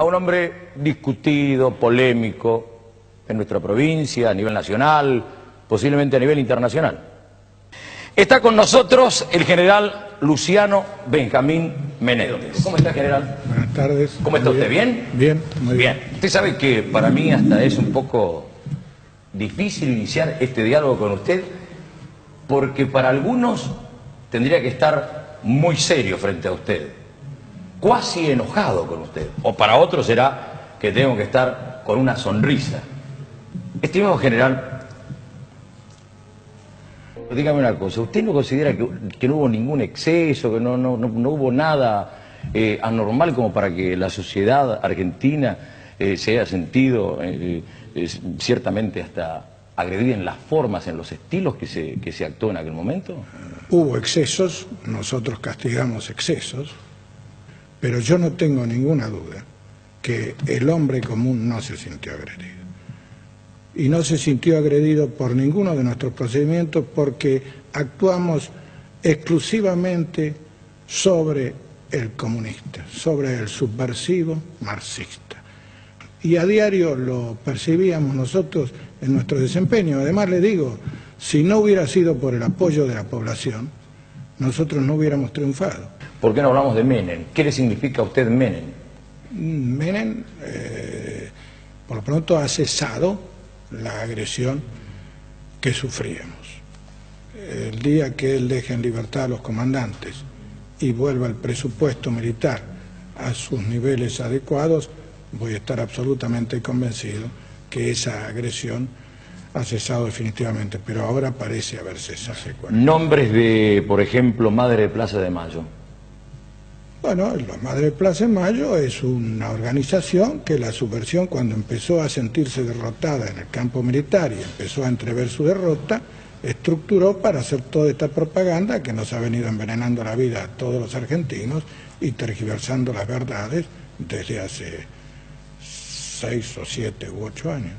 a un hombre discutido, polémico, en nuestra provincia, a nivel nacional, posiblemente a nivel internacional. Está con nosotros el general Luciano Benjamín Menéndez. ¿Cómo está, general? Buenas tardes. ¿Cómo está usted? ¿Bien? Bien, muy bien. Bien. Usted sabe que para mí hasta es un poco difícil iniciar este diálogo con usted porque para algunos tendría que estar muy serio frente a usted, cuasi enojado con usted, o para otros será que tengo que estar con una sonrisa. Estimado general, dígame una cosa, ¿usted no considera que, que no hubo ningún exceso, que no, no, no, no hubo nada eh, anormal como para que la sociedad argentina eh, se haya sentido eh, ciertamente hasta agredida en las formas, en los estilos que se, que se actuó en aquel momento? Hubo excesos, nosotros castigamos excesos, pero yo no tengo ninguna duda que el hombre común no se sintió agredido. Y no se sintió agredido por ninguno de nuestros procedimientos porque actuamos exclusivamente sobre el comunista, sobre el subversivo marxista. Y a diario lo percibíamos nosotros en nuestro desempeño. Además le digo, si no hubiera sido por el apoyo de la población, nosotros no hubiéramos triunfado. ¿Por qué no hablamos de Menem? ¿Qué le significa a usted Menem? Menem, eh, por lo pronto, ha cesado la agresión que sufríamos. El día que él deje en libertad a los comandantes y vuelva el presupuesto militar a sus niveles adecuados, voy a estar absolutamente convencido que esa agresión ha cesado definitivamente, pero ahora parece haber cesado. Nombres de, por ejemplo, Madre de Plaza de Mayo. Bueno, la Madre Plaza de Mayo es una organización que la subversión, cuando empezó a sentirse derrotada en el campo militar y empezó a entrever su derrota, estructuró para hacer toda esta propaganda que nos ha venido envenenando la vida a todos los argentinos y tergiversando las verdades desde hace seis o siete u ocho años.